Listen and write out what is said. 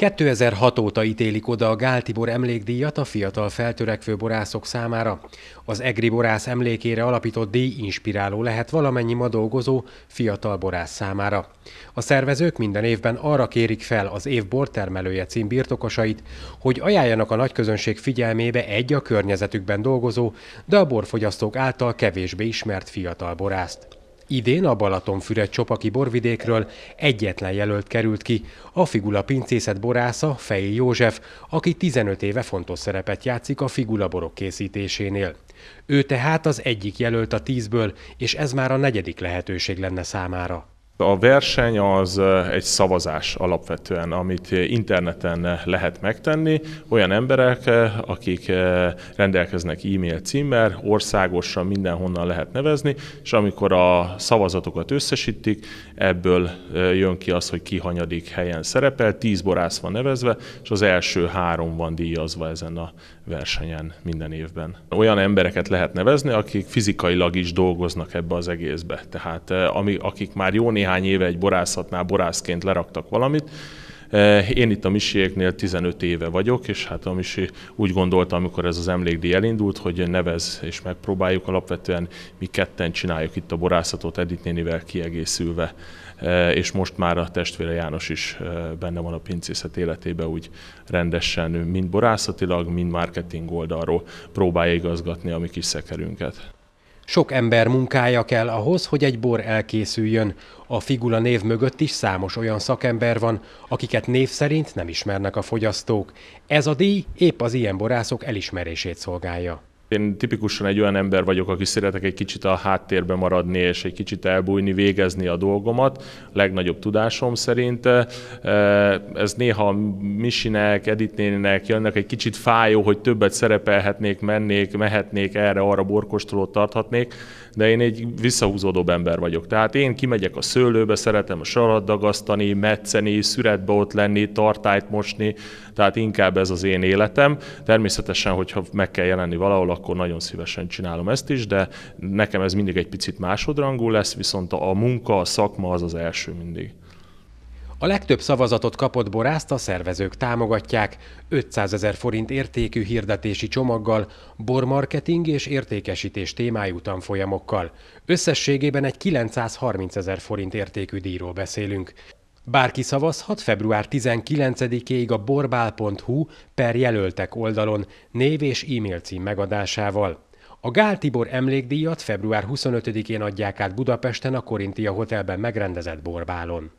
2006 óta ítélik oda a Gál Tibor emlékdíjat a fiatal feltörekvő borászok számára. Az Egri borász emlékére alapított díj inspiráló lehet valamennyi ma dolgozó fiatal borász számára. A szervezők minden évben arra kérik fel az év bortermelője cím birtokosait, hogy ajánljanak a nagyközönség figyelmébe egy a környezetükben dolgozó, de a borfogyasztók által kevésbé ismert fiatal borászt. Idén a Balatonfüred Csopaki borvidékről egyetlen jelölt került ki, a Figula pincészet borásza, Fejé József, aki 15 éve fontos szerepet játszik a Figula borok készítésénél. Ő tehát az egyik jelölt a tízből, és ez már a negyedik lehetőség lenne számára. A verseny az egy szavazás alapvetően, amit interneten lehet megtenni. Olyan emberek, akik rendelkeznek e-mail címmel, országosan mindenhonnan lehet nevezni, és amikor a szavazatokat összesítik, ebből jön ki az, hogy ki hanyadik helyen szerepel, tíz borász van nevezve, és az első három van díjazva ezen a versenyen minden évben. Olyan embereket lehet nevezni, akik fizikailag is dolgoznak ebbe az egészbe. Tehát akik már jó néhány néhány éve egy borászatnál borászként leraktak valamit. Eh, én itt a Misiéknél 15 éve vagyok, és hát a Misi úgy gondolta, amikor ez az emlékdíj elindult, hogy nevez és megpróbáljuk alapvetően mi ketten csináljuk itt a borászatot Edith nénivel kiegészülve, eh, és most már a testvére János is eh, benne van a pincészet életébe úgy rendesen, mind borászatilag, mind marketing oldalról próbálja igazgatni a mi kis szekerünket. Sok ember munkája kell ahhoz, hogy egy bor elkészüljön. A Figula név mögött is számos olyan szakember van, akiket név szerint nem ismernek a fogyasztók. Ez a díj épp az ilyen borászok elismerését szolgálja. Én tipikusan egy olyan ember vagyok, aki szeretek egy kicsit a háttérbe maradni, és egy kicsit elbújni, végezni a dolgomat, legnagyobb tudásom szerint. Ez néha Misinek, Editnének jönnek egy kicsit fájó, hogy többet szerepelhetnék, mennék, mehetnék erre, arra borkostolót tarthatnék, de én egy visszahúzódóbb ember vagyok. Tehát én kimegyek a szőlőbe, szeretem a sarat dagasztani, metszeni, szüretbe ott lenni, tartályt mosni, tehát inkább ez az én életem. Természetesen, hogyha meg kell jelenni valahol, akkor nagyon szívesen csinálom ezt is, de nekem ez mindig egy picit másodrangú lesz, viszont a munka, a szakma az az első mindig. A legtöbb szavazatot kapott borászt a szervezők támogatják, 500 ezer forint értékű hirdetési csomaggal, bormarketing és értékesítés témájú tanfolyamokkal. Összességében egy 930 ezer forint értékű díjról beszélünk. Bárki szavazhat február 19-ig a borbál.hu per jelöltek oldalon név és e-mail cím megadásával. A Gál Tibor emlékdíjat február 25-én adják át Budapesten a Korintia Hotelben megrendezett borbálon.